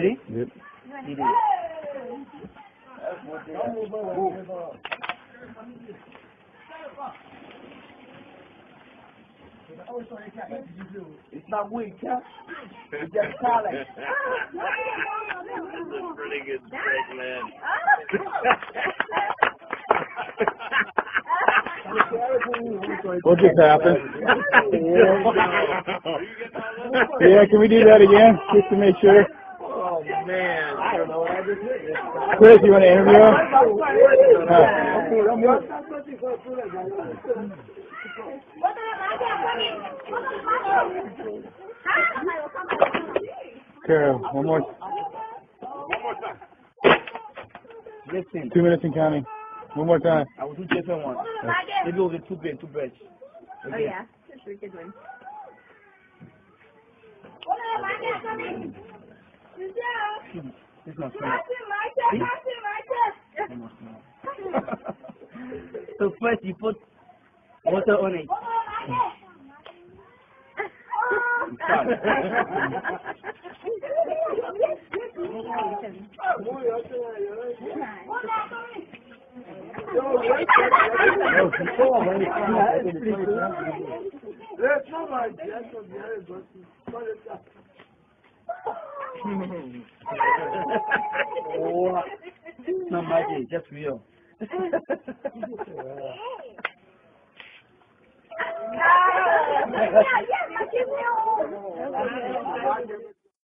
Ready? Yep. It is. It's not weak, huh? It's just talent. That's a pretty good trick, man. What just happened? Yeah, can we do that again, just to make sure? Man. I don't know what I just did. Chris, you want to interview him? Kara, one more, Listen, two minutes and counting. One more time. I will do different one. Maybe we'll get two bed, two beds. Oh yeah, that's a good one. This not small. This not small. so first you put water on it. No, control, man. It's oh, magic, just real. Yeah, yeah, yeah.